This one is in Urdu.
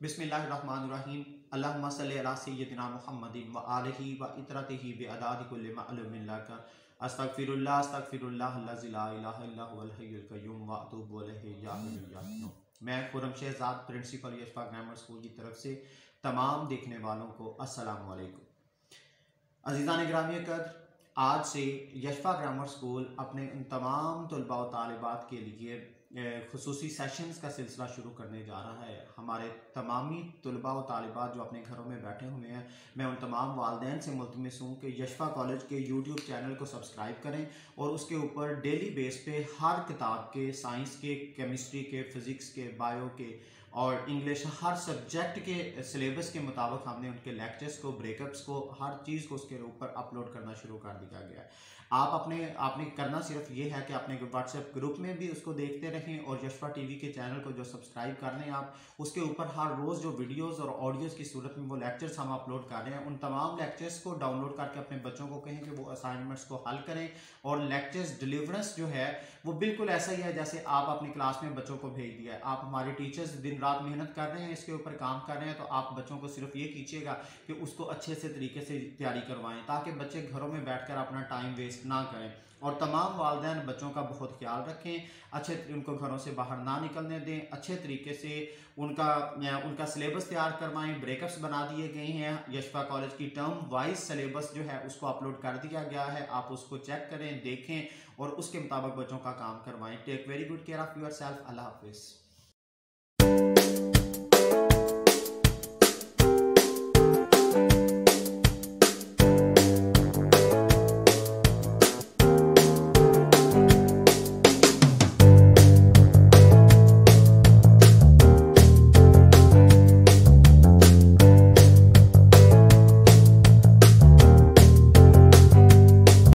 بسم اللہ الرحمن الرحیم. اللہم صلی اللہ سیدنا محمد و آلہ و اطرتہ بی اداد کل معلوم اللہ کا استغفر اللہ استغفر اللہ اللہ لا الہ الا هو الحی القیوم و اتوب علیہ یا حی یا میں Khurram Shahzad principal Yashfa grammar school کی طرف سے تمام دیکھنے والوں کو السلام علیکم. عزیزان گرامی قدر آج سے یشفا گرامر سکول اپنے ان تمام طلباء و طالبات کے لیے خصوصی سیشنز کا سلسلہ شروع کرنے جا رہا ہے۔ ہمارے تمامی طلباء و طالبات جو اپنے گھروں میں بیٹھے ہوئے ہیں، میں ان تمام والدین سے ملتمس ہوں کہ یشفا کالج کے یوٹیوب چینل کو سبسکرائب کریں اور اس کے اوپر ڈیلی بیس پہ ہر کتاب کے سائنس کے کیمسٹری کے فزکس کے بائیو کے اور انگلش ہر سبجیکٹ کے سلیبس کے مطابق ہم نے ان کے لیکچرز کو بریک اپس کو، ہر چیز کو اس کے اوپر اپلوڈ کرنا شروع کر دیا گیا ہے۔ آپ اپنے، آپ نے کرنا صرف یہ ہے کہ اپنے واٹس ایپ گروپ میں بھی اس کو دیکھتے رہیں اور یشفا ٹی وی کے چینل کو جو سبسکرائب کر لیں آپ، اس کے اوپر ہر روز جو ویڈیوز اور آڈیوز کی صورت میں وہ لیکچرز ہم اپلوڈ کر رہے ہیں، ان تمام لیکچرز کو ڈاؤن لوڈ کر کے اپنے بچوں کو کہیں کہ وہ اسائنمنٹس کو حل کریں اور لیکچرز ڈلیورنس جو ہے وہ بالکل ایسا ہی ہے جیسے آپ اپنی کلاس میں بچوں کو بھیج دیا ہے۔ آپ ہمارے ٹیچرز دن رات محنت کر رہے ہیں، اس کے اوپر کام کر رہے ہیں، تو آپ بچوں کو صرف یہ کیجیے گا کہ اس کو اچھے سے طریقے سے تیاری کروائیں تاکہ بچے گھروں میں بیٹھ کر اپنا ٹائم ویسٹ نہ کریں۔ اور تمام والدین بچوں کا بہت خیال رکھیں، اچھے ان کو گھروں سے باہر نہ نکلنے دیں۔ اچھے طریقے سے ان کا ان کا سلیبس تیار کروائیں۔ بریک اپس بنا دیے گئے ہیں۔ یشفا کالج کی ٹرم وائز سلیبس جو ہے، اس کو اپلوڈ کر دیا گیا ہے۔ آپ اس کو چیک کریں، دیکھیں اور اس کے مطابق بچوں کا کام کروائیں۔ Take very good care of yourself اللہ حافظ۔